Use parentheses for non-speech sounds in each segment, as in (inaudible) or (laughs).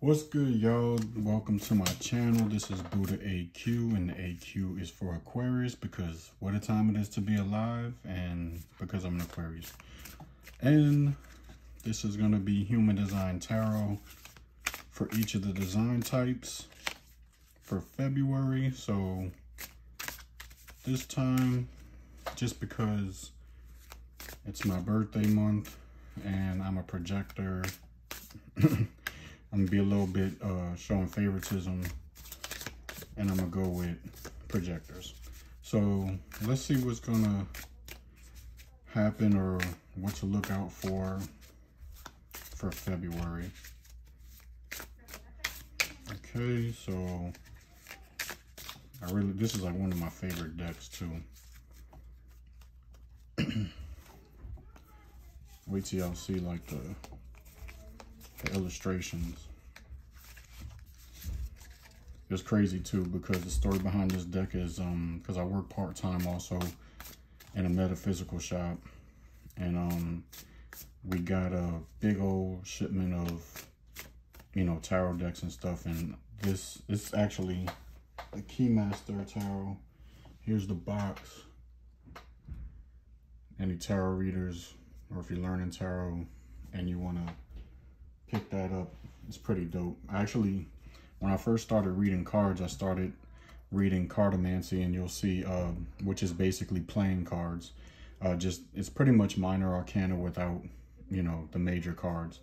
What's good, y'all? Welcome to my channel. This is Boodah AQ, and the AQ is for Aquarius because what a time it is to be alive, and because I'm an Aquarius. And this is going to be Human Design Tarot for each of the design types for February. So this time, just because it's my birthday month and I'm a projector, (clears throat) I'm gonna be a little bit uh, showing favoritism and I'm gonna go with projectors. So let's see what's gonna happen or what to look out for for February. Okay, so I really, this is like one of my favorite decks too. (clears throat) Wait till y'all see like the, the illustrations. It's crazy too because the story behind this deck is um because I work part-time also in a metaphysical shop and um we got a big old shipment of you know tarot decks and stuff and this is actually the Keymaster Tarot. Here's the box. Any tarot readers, or if you're learning tarot and you want to pick that up, it's pretty dope. Actually, when I first started reading cards, I started reading cartomancy and you'll see, uh, which is basically playing cards. Uh, just it's pretty much minor arcana without, you know, the major cards.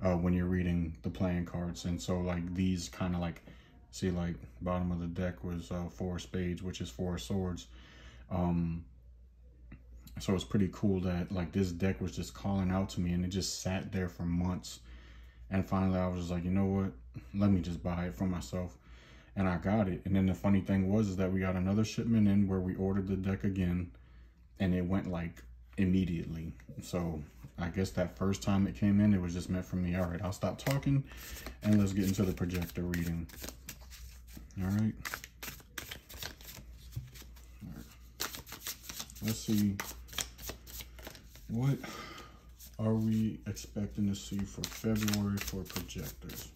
Uh, when you're reading the playing cards, and so like these kind of like See, like, bottom of the deck was uh, four spades, which is four swords. Um, so it's pretty cool that, like, this deck was just calling out to me, and it just sat there for months. And finally, I was just like, you know what? Let me just buy it for myself. And I got it. And then the funny thing was is that we got another shipment in where we ordered the deck again, and it went, like, immediately. So I guess that first time it came in, it was just meant for me. All right, I'll stop talking, and let's get into the projector reading. All right. All right. Let's see. What are we expecting to see for February for projectors?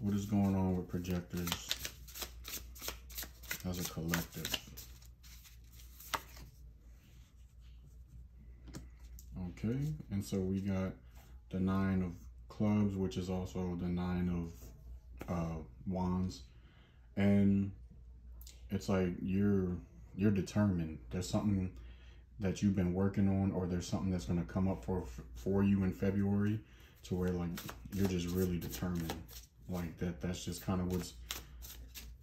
What is going on with projectors as a collective? Okay, and so we got the nine of clubs, which is also the nine of uh, wands. And it's like you're you're determined. There's something that you've been working on or there's something that's going to come up for for you in February to where like you're just really determined. Like that that's just kind of what's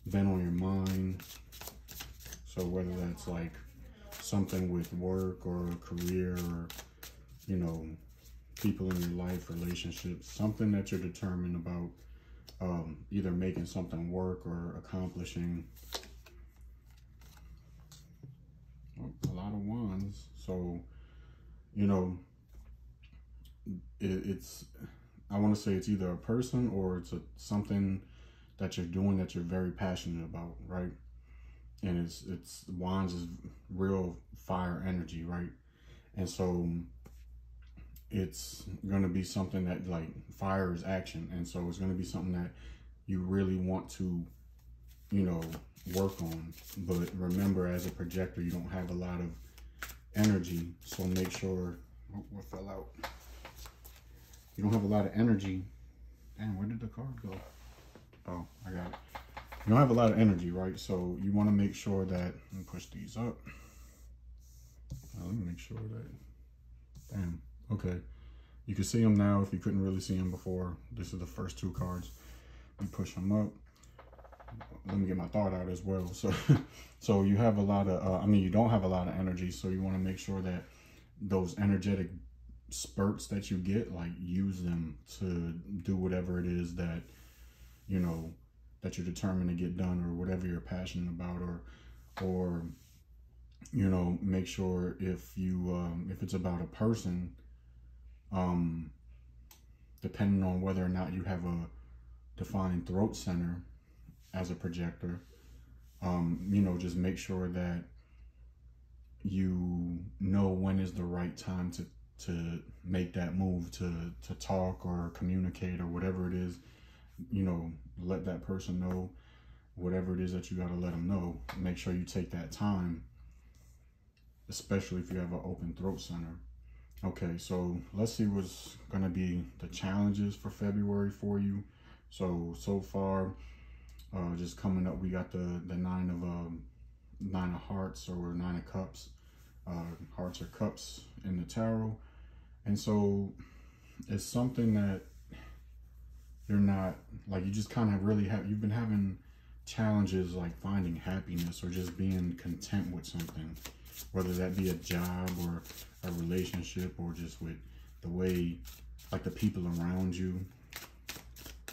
been on your mind. So whether that's like something with work or career or you know people in your life, relationships, something that you're determined about um, either making something work or accomplishing. Oh, a lot of wands. So, you know, it, it's, I want to say it's either a person or it's a, something that you're doing that you're very passionate about, right? And it's, it's, wands is real fire energy, right? And so it's going to be something that like fire is action and so it's going to be something that you really want to you know work on but remember as a projector you don't have a lot of energy so make sure oh, what fell out you don't have a lot of energy Damn, where did the card go oh i got it you don't have a lot of energy right so you want to make sure that let me push these up Now, let me make sure that damn Okay. You can see them now if you couldn't really see them before. This is the first two cards. Me push them up. Let me get my thought out as well. So, (laughs) so you have a lot of, uh, I mean, you don't have a lot of energy. So you want to make sure that those energetic spurts that you get, like use them to do whatever it is that, you know, that you're determined to get done or whatever you're passionate about or, or, you know, make sure if you, um, if it's about a person, um, depending on whether or not you have a defined throat center as a projector, um, you know, just make sure that you know when is the right time to to make that move to to talk or communicate or whatever it is. You know let that person know whatever it is that you got to let them know. Make sure you take that time especially if you have an open throat center. Okay so let's see what's going to be the challenges for february for you. So so far uh just coming up we got the the nine of um nine of hearts or nine of cups uh hearts or cups in the tarot. And so it's something that you're not like you just kind of really have you've been having challenges like finding happiness or just being content with something whether that be a job or a relationship or just with the way like the people around you.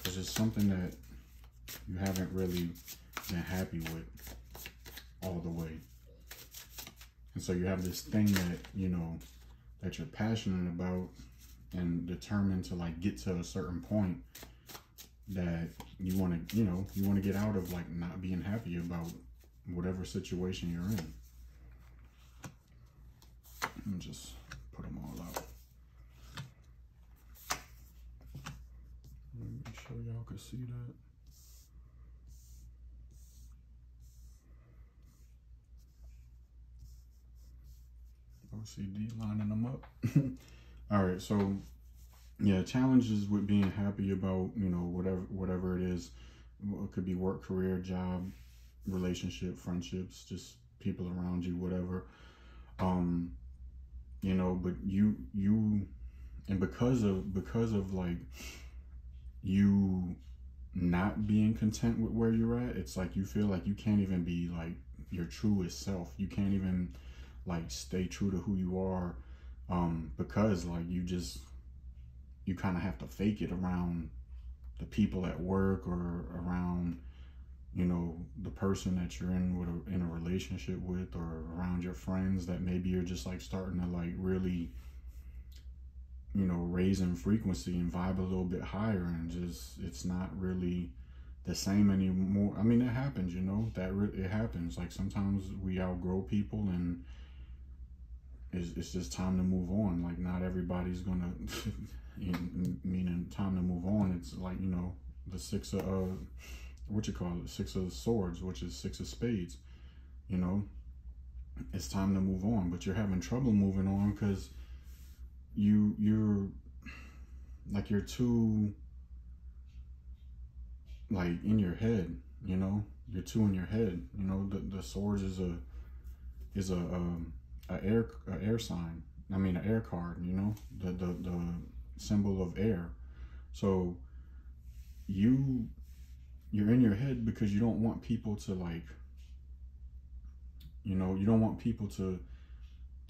It's just something that you haven't really been happy with all the way and so you have this thing that you know that you're passionate about and determined to like get to a certain point that you want to, you know, you want to get out of like not being happy about whatever situation you're in. Let me just put them all out. Let me show y'all can see that. OCD lining them up. (laughs) all right, so yeah challenges with being happy about you know whatever whatever it is. It could be work career job relationship friendships just people around you whatever. Um you know but you you and because of because of like you not being content with where you're at it's like you feel like you can't even be like your truest self. You can't even like stay true to who you are um because like you just you kind of have to fake it around the people at work or around you know the person that you're in with a, in a relationship with or around your friends that maybe you're just like starting to like really you know raising frequency and vibe a little bit higher and just it's not really the same anymore. I mean it happens you know that re- it happens. Like sometimes we outgrow people and it's, it's just time to move on like not everybody's gonna (laughs) meaning time to move on. It's like you know the six of uh, what you call it, six of swords, which is six of spades. You know, it's time to move on, but you're having trouble moving on because you you're like you're too like in your head. You know, you're too in your head. You know, the the swords is a is a um, a air a air sign. I mean, an air card. You know, the the the symbol of air. So you you're in your head because you don't want people to like you know, you don't want people to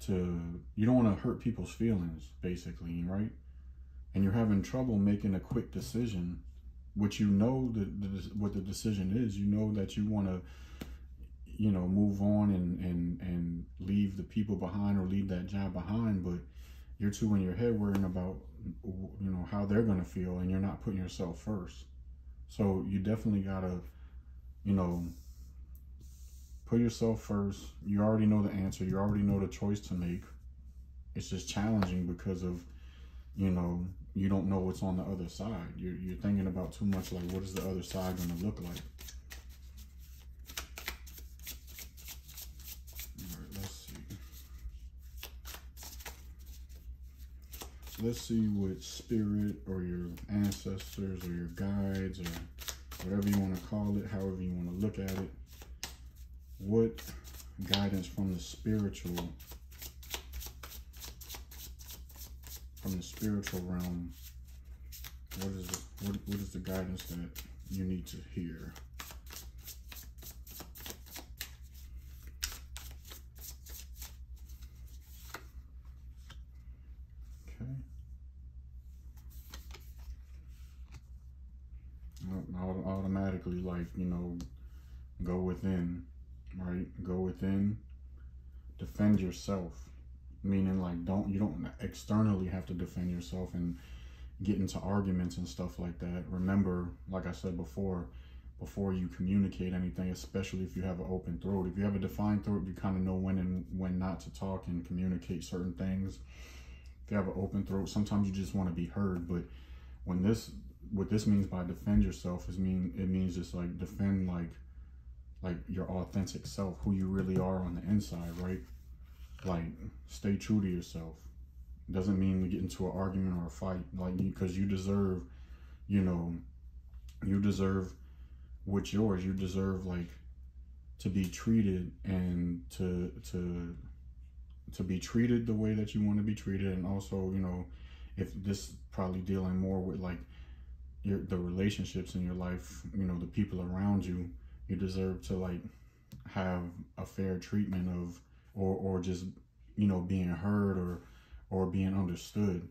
to you don't want to hurt people's feelings basically, right? And you're having trouble making a quick decision, which you know the what the decision is. You know that you want to you know move on and and and leave the people behind or leave that job behind but you're too in your head worrying about you know how they're going to feel and you're not putting yourself first. So you definitely got to you know put yourself first. You already know the answer. You already know the choice to make. It's just challenging because of you know you don't know what's on the other side. You're, you're thinking about too much like what is the other side going to look like let's see what spirit or your ancestors or your guides or whatever you want to call it, however you want to look at it, what guidance from the spiritual from the spiritual realm what is the, what, what is the guidance that you need to hear automatically like you know go within right go within defend yourself meaning like don't you don't externally have to defend yourself and get into arguments and stuff like that remember like i said before before you communicate anything, especially if you have an open throat. If you have a defined throat, you kind of know when and when not to talk and communicate certain things. If you have an open throat, sometimes you just want to be heard. But when this, what this means by defend yourself is mean it means just like defend like like your authentic self, who you really are on the inside, right? Like stay true to yourself. Doesn't mean we get into an argument or a fight, like because you deserve, you know, you deserve what's yours. You deserve like to be treated and to to to be treated the way that you want to be treated and also you know if this probably dealing more with like your the relationships in your life you know the people around you you deserve to like have a fair treatment of or or just you know being heard or or being understood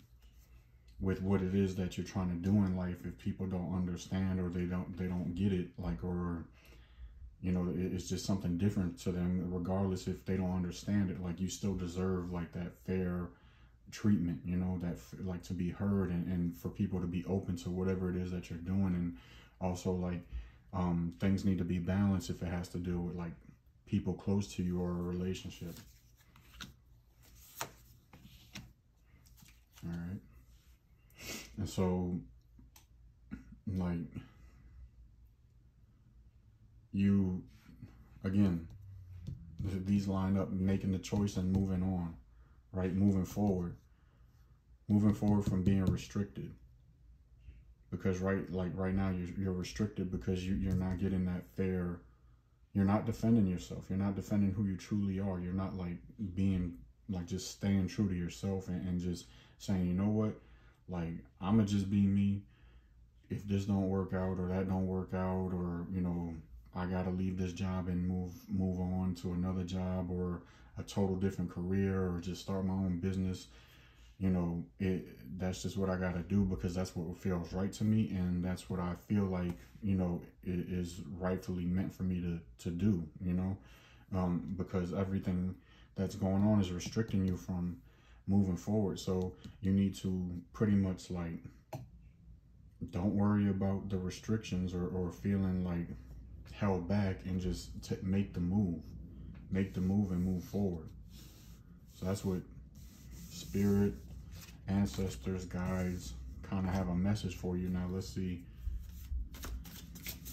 with what it is that you're trying to do in life if people don't understand or they don't they don't get it like or you know it's just something different to them regardless if they don't understand it. Like you still deserve like that fair treatment you know that like to be heard and, and for people to be open to whatever it is that you're doing and also like um things need to be balanced if it has to do with like people close to you or a relationship all right and so, like, you, again, these line up making the choice and moving on, right? Moving forward. Moving forward from being restricted. Because right, like right now, you're, you're restricted because you, you're not getting that fair, you're not defending yourself. You're not defending who you truly are. You're not like being, like just staying true to yourself and, and just saying, you know what? Like I'ma just be me. If this don't work out or that don't work out or you know I gotta leave this job and move move on to another job or a total different career or just start my own business. You know, it that's just what I gotta do because that's what feels right to me and that's what I feel like, you know, it is rightfully meant for me to to do, you know. Um, because everything that's going on is restricting you from moving forward. So you need to pretty much like don't worry about the restrictions or, or feeling like held back and just make the move. Make the move and move forward. So that's what spirit, ancestors, guides kind of have a message for you. Now let's see.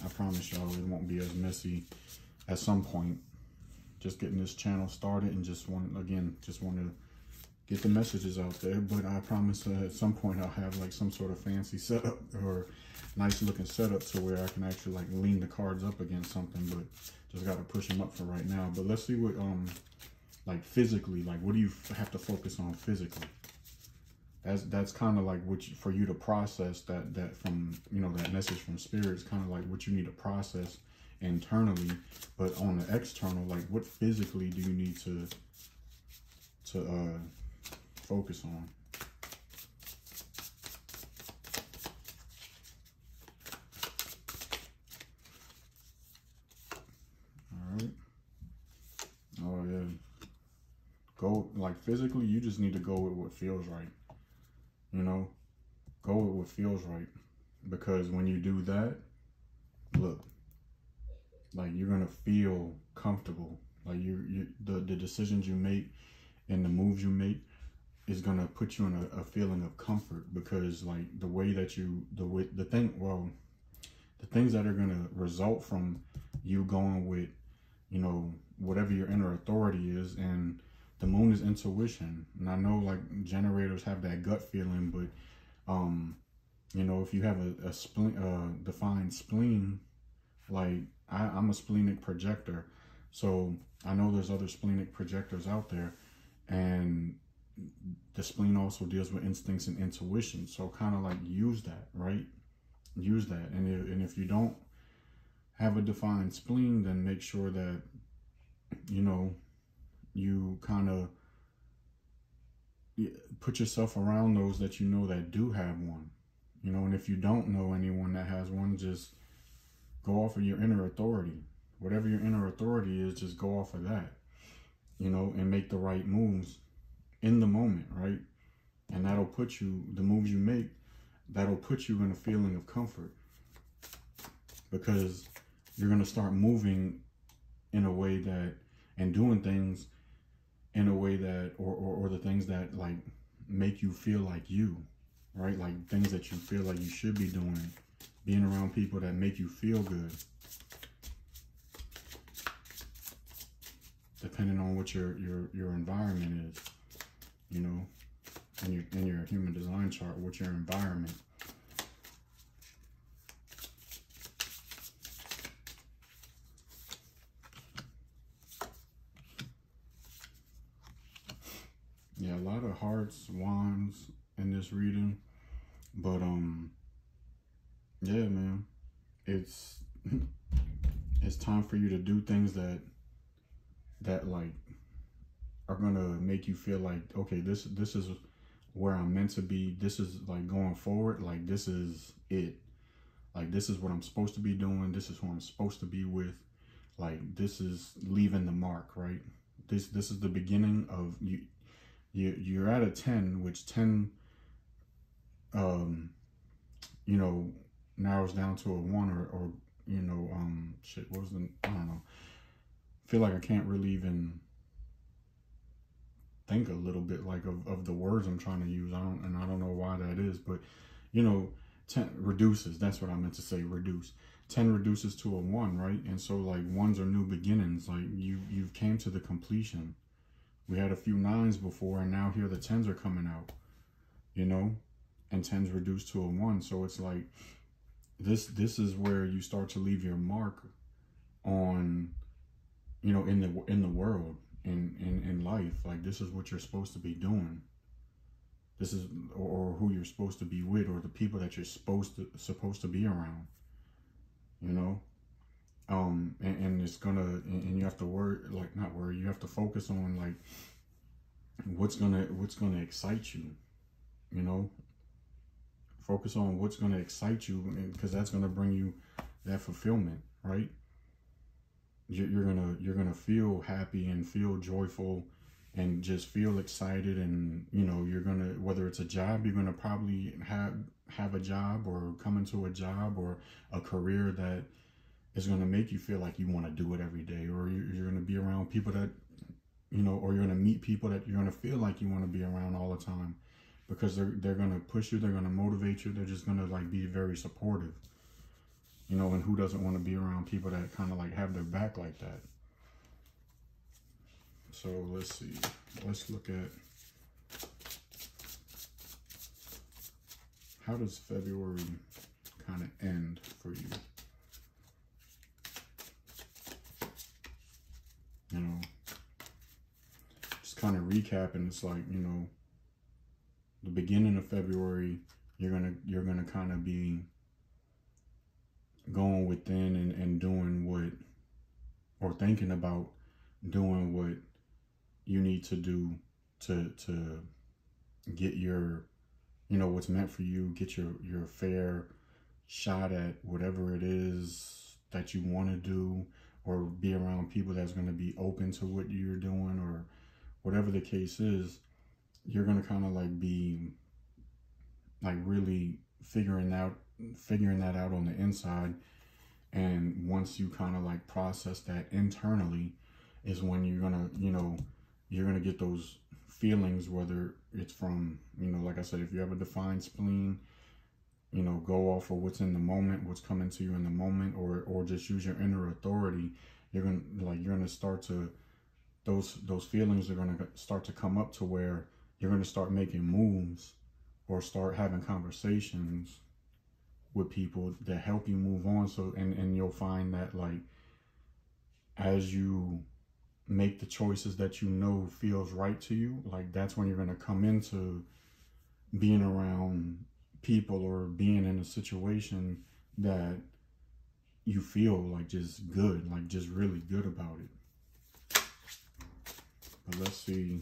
I promise y'all it won't be as messy at some point. Just getting this channel started and just want again, just want to get the messages out there. But I promise uh, at some point I'll have like some sort of fancy setup or nice looking setup to where I can actually like lean the cards up against something. But just got to push them up for right now. But let's see what um like physically like what do you have to focus on physically. That's that's kind of like what you, for you to process that that from you know that message from spirit is kind of like what you need to process internally but on the external like what physically do you need to to uh focus on. Alright. Oh yeah. Go like physically you just need to go with what feels right. You know? Go with what feels right. Because when you do that, look, like you're gonna feel comfortable. Like you, you the, the decisions you make and the moves you make is gonna put you in a, a, feeling of comfort because like the way that you the way the thing well the things that are gonna result from you going with you know whatever your inner authority is and the moon is intuition and i know like generators have that gut feeling but um you know if you have a, a spleen uh defined spleen like I, i'm a splenic projector so i know there's other splenic projectors out there and the spleen also deals with instincts and intuition. So kind of like use that, right? Use that. And if, and if you don't have a defined spleen, then make sure that, you know, you kind of put yourself around those that you know that do have one. You know, and if you don't know anyone that has one, just go off of your inner authority. Whatever your inner authority is, just go off of that, you know, and make the right moves in the moment, right? And that'll put you, the moves you make, that'll put you in a feeling of comfort. Because you're going to start moving in a way that and doing things in a way that or, or, or the things that like make you feel like you right? Like things that you feel like you should be doing being around people that make you feel good. Depending on what your your your environment is you know in your in your human design chart what your environment lot of hearts wands in this reading but um yeah man. It's (laughs) it's time for you to do things that that like are gonna make you feel like okay this this is where i'm meant to be. This is like going forward. Like this is it. Like this is what i'm supposed to be doing. This is who i'm supposed to be with. Like this is leaving the mark right? This this is the beginning of you you you're at a 10 which 10 um you know narrows down to a 1 or or you know um shit what was the i don't know. Feel like i can't really even think a little bit like of, of the words i'm trying to use. I don't and i don't know why that is but you know 10 reduces that's what i meant to say reduce. 10 reduces to a 1 right? And so like ones are new beginnings. Like you you've came to the completion we had a few nines before, and now here the tens are coming out, you know, and tens reduced to a one. So it's like this. This is where you start to leave your mark on, you know, in the in the world, in in in life. Like this is what you're supposed to be doing. This is or, or who you're supposed to be with, or the people that you're supposed to supposed to be around. You know, um and, and it's gonna and you have to worry like not worry you have to focus on like what's gonna what's gonna excite you you know? Focus on what's gonna excite you because that's gonna bring you that fulfillment right? You're, you're gonna you're gonna feel happy and feel joyful and just feel excited and you know you're gonna whether it's a job you're gonna probably have have a job or come into a job or a career that is going to make you feel like you want to do it every day or you're, going to be around people that you know or you're going to meet people that you're going to feel like you want to be around all the time because they're they're going to push you they're going to motivate you they're just going to like be very supportive. You know and who doesn't want to be around people that kind of like have their back like that? So let's see let's look at how does february kind of end for you know, just kind of recapping, it's like, you know, the beginning of February, you're gonna you're gonna kind of be going within and, and doing what or thinking about doing what you need to do to to get your you know what's meant for you get your your fair shot at whatever it is that you want to do or be around people that's going to be open to what you're doing or whatever the case is you're to kind of like be like really figuring out figuring that out on the inside. And once you kind of like process that internally is when you're to you know you're to get those feelings whether it's from you know like i said if you have a defined spleen you know go off of what's in the moment what's coming to you in the moment or or just use your inner authority you're gonna like you're gonna start to those those feelings are gonna start to come up to where you're gonna start making moves or start having conversations with people that help you move on so and and you'll find that like as you make the choices that you know feels right to you like that's when you're going to come into being around people or being in a situation that you feel like just good, like just really good about it. Let's see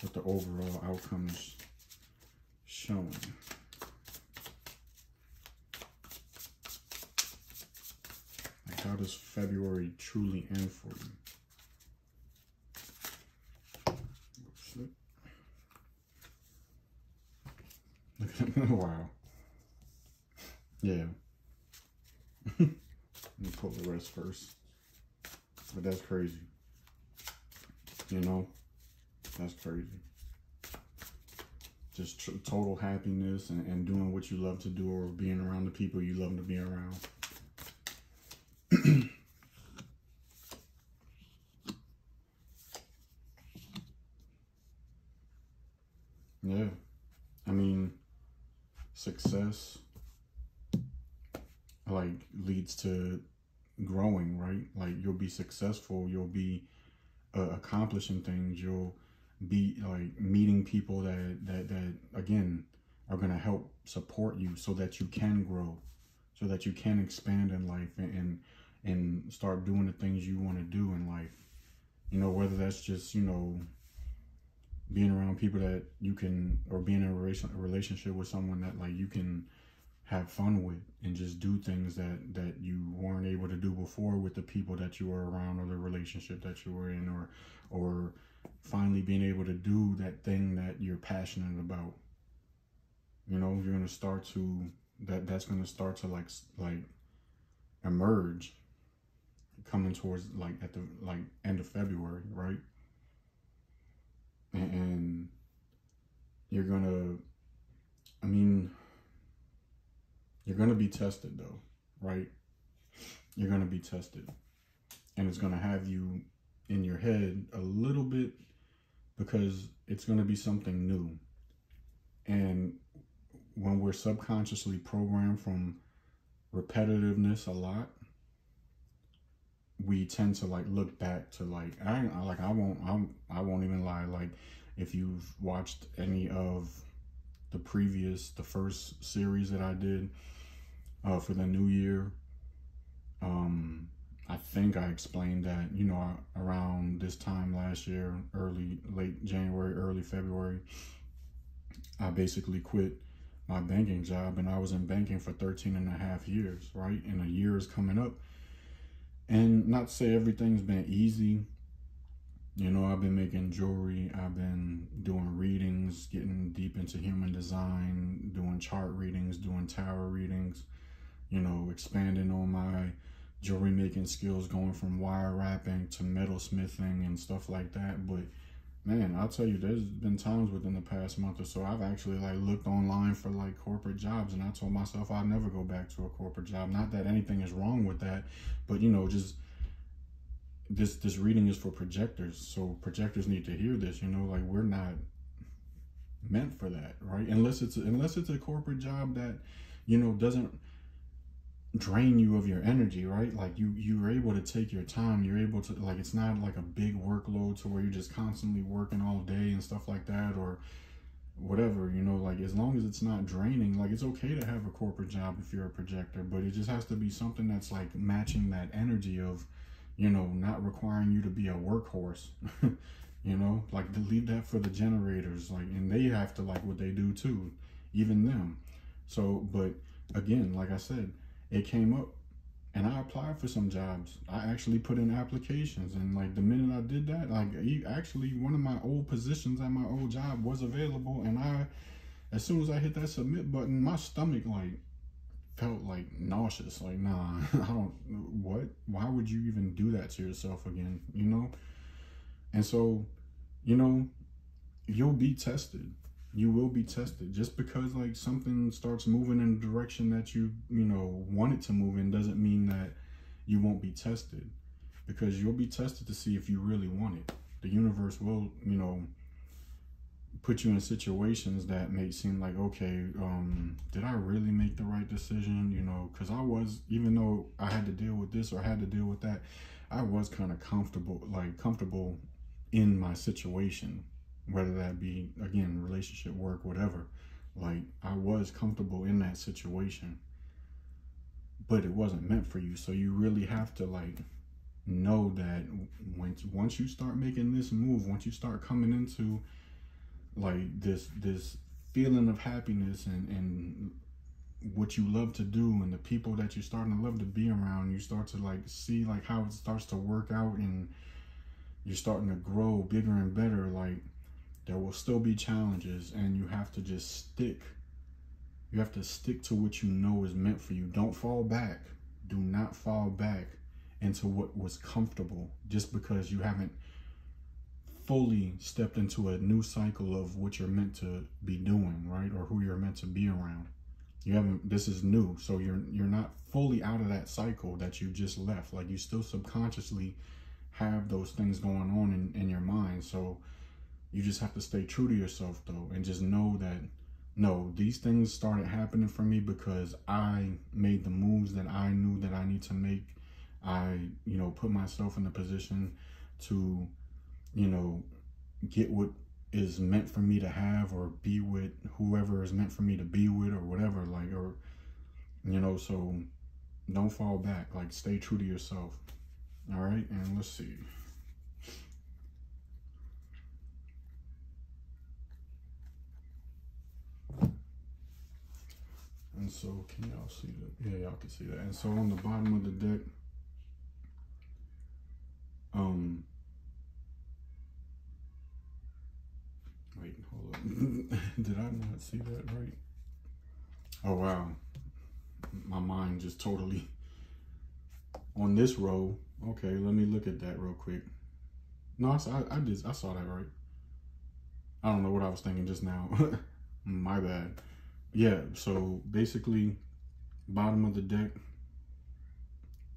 what the overall outcome is showing. Like how does February truly end for you? (laughs) wow. Yeah. (laughs) Let me pull the rest first. But that's crazy. You know, that's crazy. Just total happiness and, and doing what you love to do or being around the people you love to be around. (clears throat) yeah. I mean, success like leads to growing, right? Like you'll be successful, you'll be uh, accomplishing things, you'll be like meeting people that that that again are going to help support you so that you can grow, so that you can expand in life and and, and start doing the things you want to do in life. You know, whether that's just, you know, being around people that you can or being in a relationship with someone that like you can have fun with and just do things that that you weren't able to do before with the people that you were around or the relationship that you were in or or finally being able to do that thing that you're passionate about. You know you're going to start to that that's going to start to like like emerge coming towards like at the like end of february right? And, and you're gonna i mean you're going to be tested though, right? You're going to be tested. And it's going to have you in your head a little bit because it's going to be something new. And when we're subconsciously programmed from repetitiveness a lot, we tend to like look back to like I like I won't I'm, I won't even lie like if you've watched any of the previous the first series that I did uh, for the new year. Um, I think I explained that, you know, around this time last year, early, late January, early February, I basically quit my banking job and I was in banking for 13 and a half years, right? And a year is coming up. And not to say everything's been easy. You know, I've been making jewelry, I've been doing readings, getting deep into human design, doing chart readings, doing tarot readings you know, expanding on my jewelry making skills, going from wire wrapping to metal smithing and stuff like that. But man, I'll tell you, there's been times within the past month or so I've actually like looked online for like corporate jobs, and I told myself I'd never go back to a corporate job. Not that anything is wrong with that, but you know, just this this reading is for projectors, so projectors need to hear this. You know, like we're not meant for that, right? Unless it's unless it's a corporate job that you know doesn't drain you of your energy right? Like you you're able to take your time. You're able to like it's not like a big workload to where you're just constantly working all day and stuff like that or whatever you know? Like as long as it's not draining like it's okay to have a corporate job if you're a projector but it just has to be something that's like matching that energy of you know not requiring you to be a workhorse (laughs) you know? Like to leave that for the generators like and they have to like what they do too even them. So but again like i said it came up and I applied for some jobs. I actually put in applications, and like the minute I did that, like actually one of my old positions at my old job was available, and I, as soon as I hit that submit button, my stomach like felt like nauseous. Like nah, (laughs) I don't. What? Why would you even do that to yourself again? You know. And so, you know, you'll be tested you will be tested. Just because like something starts moving in a direction that you you know want it to move in doesn't mean that you won't be tested. Because you'll be tested to see if you really want it. The universe will you know put you in situations that may seem like okay um did i really make the right decision? You know because i was even though i had to deal with this or had to deal with that i was kind of comfortable like comfortable in my situation whether that be again relationship work whatever like i was comfortable in that situation but it wasn't meant for you. So you really have to like know that once once you start making this move once you start coming into like this this feeling of happiness and and what you love to do and the people that you're starting to love to be around you start to like see like how it starts to work out and you're starting to grow bigger and better like there will still be challenges and you have to just stick you have to stick to what you know is meant for you don't fall back do not fall back into what was comfortable just because you haven't fully stepped into a new cycle of what you're meant to be doing, right? Or who you're meant to be around. You haven't this is new. So you're you're not fully out of that cycle that you just left. Like you still subconsciously have those things going on in, in your mind. So you just have to stay true to yourself though and just know that no, these things started happening for me because I made the moves that I knew that I need to make. I, you know, put myself in the position to, you know, get what is meant for me to have or be with whoever is meant for me to be with or whatever. Like, or, you know, so don't fall back. Like, stay true to yourself. All right. And let's see. And so, can y'all see that? Yeah, y'all can see that. And so on the bottom of the deck, um, wait, hold up. (laughs) Did I not see that right? Oh, wow. My mind just totally (laughs) on this row. Okay, let me look at that real quick. No, I, I did. I saw that right. I don't know what I was thinking just now. (laughs) My bad yeah, so basically, bottom of the deck,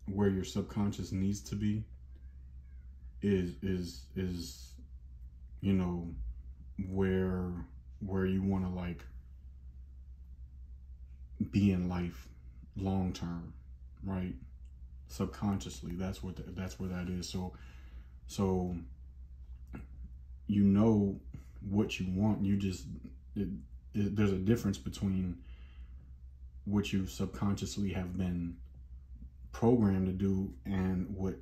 where your subconscious needs to be, is is is, you know, where where you want to like be in life long term, right? Subconsciously, that's what the, that's where that is. So, so you know what you want. You just it, there's a difference between what you subconsciously have been programmed to do and what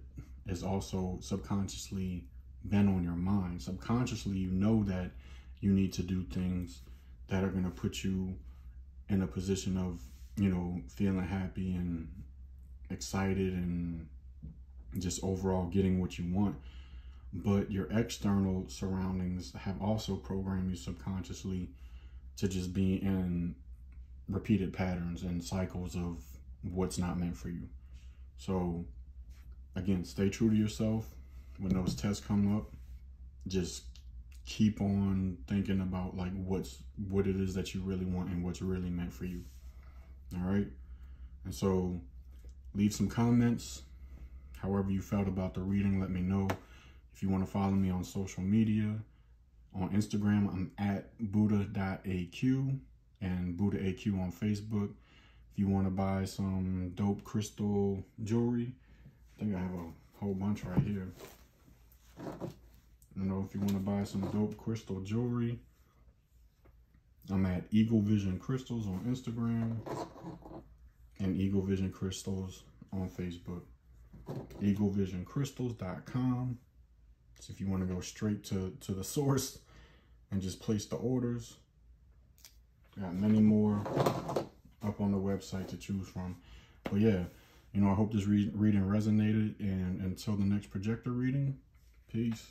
is also subconsciously been on your mind. Subconsciously, you know that you need to do things that are going to put you in a position of, you know, feeling happy and excited and just overall getting what you want. But your external surroundings have also programmed you subconsciously to just be in repeated patterns and cycles of what's not meant for you. So again, stay true to yourself. When those tests come up, just keep on thinking about like what's what it is that you really want and what's really meant for you. All right. And so leave some comments. However you felt about the reading, let me know. If you want to follow me on social media, on Instagram, I'm at Boodah.aq and BoodahAQ on Facebook. If you want to buy some dope crystal jewelry, I think I have a whole bunch right here. You know, if you want to buy some dope crystal jewelry, I'm at Eagle Vision Crystals on Instagram and Eagle Vision Crystals on Facebook. EagleVisionCrystals.com. So if you want to go straight to, to the source and just place the orders, got many more up on the website to choose from. But yeah, you know, I hope this re reading resonated. And until the next projector reading, peace.